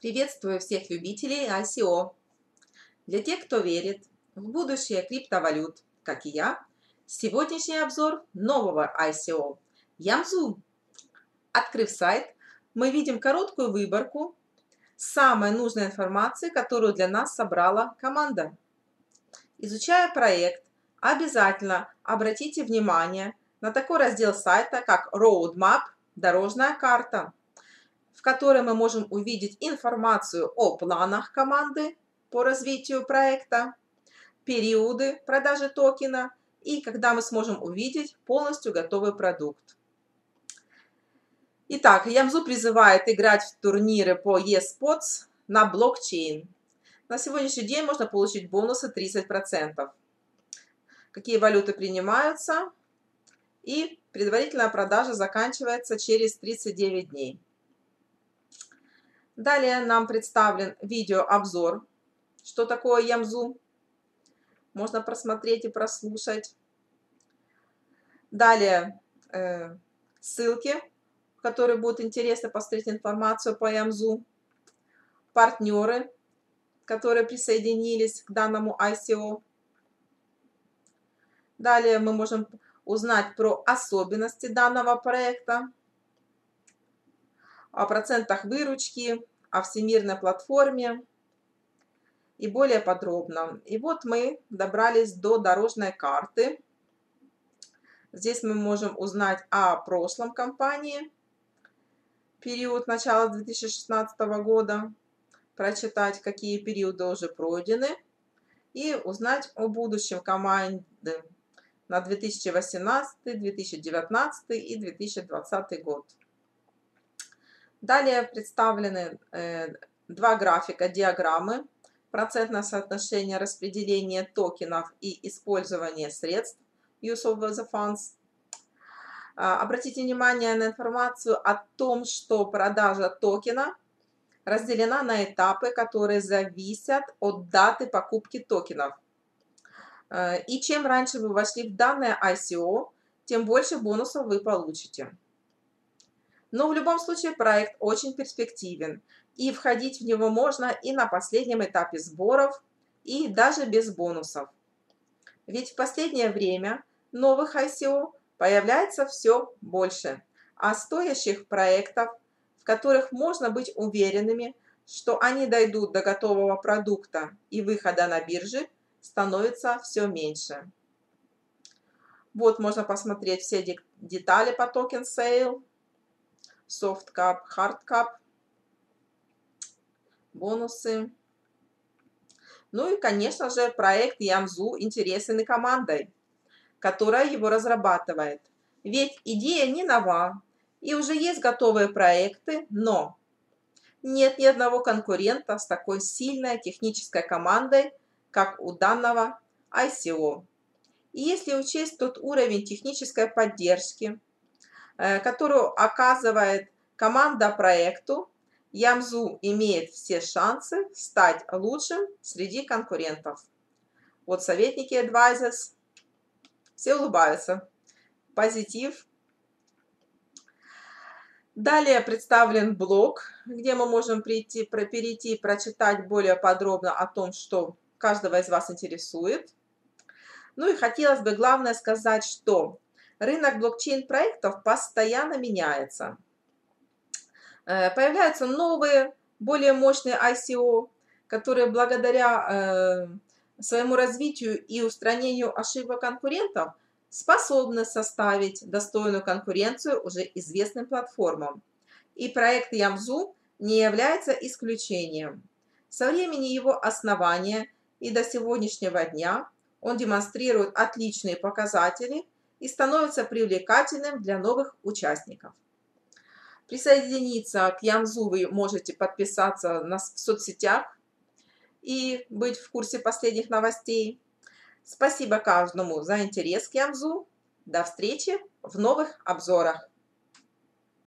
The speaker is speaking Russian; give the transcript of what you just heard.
Приветствую всех любителей ICO. Для тех, кто верит в будущее криптовалют, как и я, сегодняшний обзор нового ICO Ямзу. Открыв сайт, мы видим короткую выборку самой нужной информации, которую для нас собрала команда. Изучая проект, обязательно обратите внимание на такой раздел сайта, как Roadmap – дорожная карта в которой мы можем увидеть информацию о планах команды по развитию проекта, периоды продажи токена и когда мы сможем увидеть полностью готовый продукт. Итак, Ямзу призывает играть в турниры по eSports на блокчейн. На сегодняшний день можно получить бонусы 30%. Какие валюты принимаются? И предварительная продажа заканчивается через 39 дней. Далее нам представлен видеообзор, что такое Ямзу. Можно просмотреть и прослушать. Далее э, ссылки, которые будет интересно посмотреть информацию по Ямзу. Партнеры, которые присоединились к данному ICO. Далее мы можем узнать про особенности данного проекта о процентах выручки, о всемирной платформе и более подробно. И вот мы добрались до дорожной карты. Здесь мы можем узнать о прошлом компании, период начала 2016 года, прочитать, какие периоды уже пройдены, и узнать о будущем команды на 2018, 2019 и 2020 год. Далее представлены э, два графика, диаграммы, процентное соотношение распределения токенов и использования средств, use of the funds. А, обратите внимание на информацию о том, что продажа токена разделена на этапы, которые зависят от даты покупки токенов. Э, и чем раньше вы вошли в данное ICO, тем больше бонусов вы получите. Но в любом случае проект очень перспективен, и входить в него можно и на последнем этапе сборов, и даже без бонусов. Ведь в последнее время новых ICO появляется все больше, а стоящих проектов, в которых можно быть уверенными, что они дойдут до готового продукта и выхода на биржи, становится все меньше. Вот можно посмотреть все детали по token sale soft cap, hard cap, бонусы. Ну и, конечно же, проект Yamzu интересен и командой, которая его разрабатывает. Ведь идея не нова, и уже есть готовые проекты, но нет ни одного конкурента с такой сильной технической командой, как у данного ICO. И если учесть тот уровень технической поддержки, которую оказывает команда проекту, Ямзу имеет все шансы стать лучшим среди конкурентов. Вот советники Advisors, все улыбаются. Позитив. Далее представлен блог, где мы можем прийти, перейти, прочитать более подробно о том, что каждого из вас интересует. Ну и хотелось бы главное сказать, что рынок блокчейн-проектов постоянно меняется. Э, появляются новые, более мощные ICO, которые благодаря э, своему развитию и устранению ошибок конкурентов способны составить достойную конкуренцию уже известным платформам. И проект Ямзу не является исключением. Со времени его основания и до сегодняшнего дня он демонстрирует отличные показатели – и становится привлекательным для новых участников. Присоединиться к Ямзу вы можете подписаться на, в соцсетях и быть в курсе последних новостей. Спасибо каждому за интерес к Ямзу. До встречи в новых обзорах.